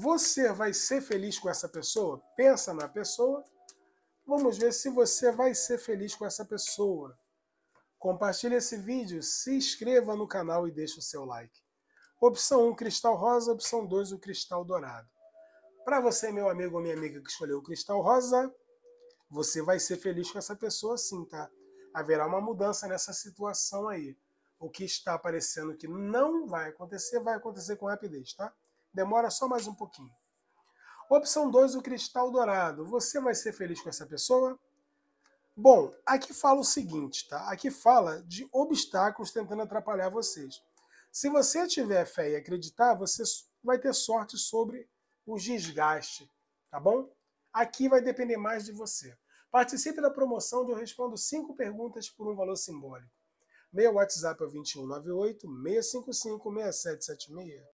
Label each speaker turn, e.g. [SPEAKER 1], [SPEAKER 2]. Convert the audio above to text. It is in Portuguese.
[SPEAKER 1] Você vai ser feliz com essa pessoa? Pensa na pessoa. Vamos ver se você vai ser feliz com essa pessoa. Compartilhe esse vídeo, se inscreva no canal e deixe o seu like. Opção 1, cristal rosa. Opção 2, o cristal dourado. Para você, meu amigo ou minha amiga que escolheu o cristal rosa, você vai ser feliz com essa pessoa sim, tá? Haverá uma mudança nessa situação aí. O que está parecendo que não vai acontecer, vai acontecer com rapidez, tá? Demora só mais um pouquinho. Opção 2, o cristal dourado. Você vai ser feliz com essa pessoa? Bom, aqui fala o seguinte, tá? Aqui fala de obstáculos tentando atrapalhar vocês. Se você tiver fé e acreditar, você vai ter sorte sobre o desgaste, tá bom? Aqui vai depender mais de você. Participe da promoção onde eu respondo cinco perguntas por um valor simbólico. Meu WhatsApp é 2198 655 6776.